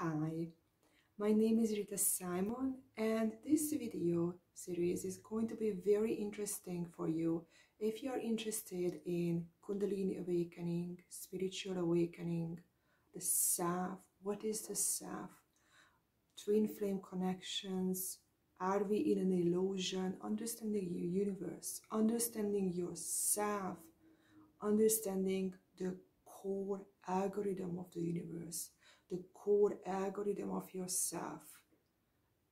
Hi, my name is Rita Simon and this video series is going to be very interesting for you. If you are interested in Kundalini awakening, spiritual awakening, the self, what is the self, twin flame connections, are we in an illusion, understanding your universe, understanding yourself, understanding the core algorithm of the universe, the core algorithm of yourself,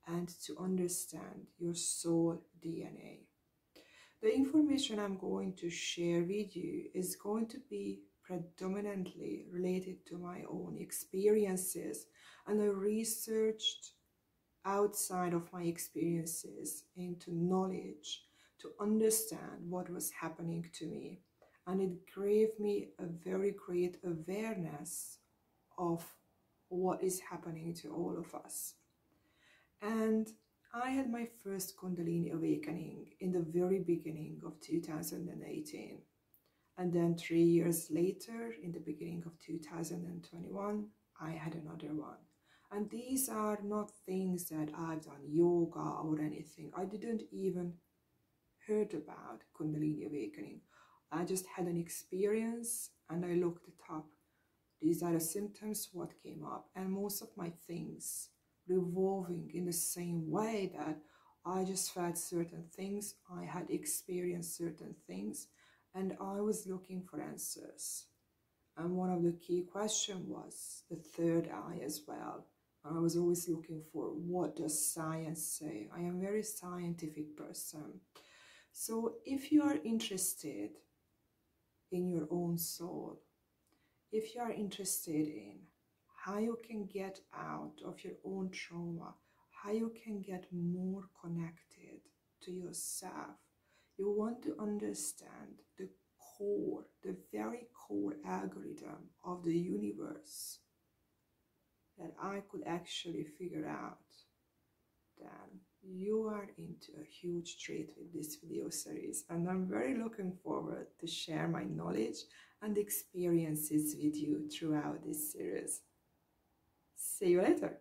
and to understand your soul DNA. The information I'm going to share with you is going to be predominantly related to my own experiences, and I researched outside of my experiences into knowledge to understand what was happening to me and it gave me a very great awareness of what is happening to all of us. And I had my first Kundalini awakening in the very beginning of 2018. And then three years later, in the beginning of 2021, I had another one. And these are not things that I've done yoga or anything. I didn't even heard about Kundalini awakening. I just had an experience and I looked it up. These are the symptoms, what came up, and most of my things revolving in the same way that I just felt certain things, I had experienced certain things, and I was looking for answers. And one of the key questions was the third eye as well. And I was always looking for what does science say. I am a very scientific person. So if you are interested in your own soul. If you are interested in how you can get out of your own trauma, how you can get more connected to yourself, you want to understand the core, the very core algorithm of the universe that I could actually figure out, then you are into a huge treat with this video series. And I'm very looking forward to share my knowledge and experiences with you throughout this series. See you later!